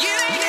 You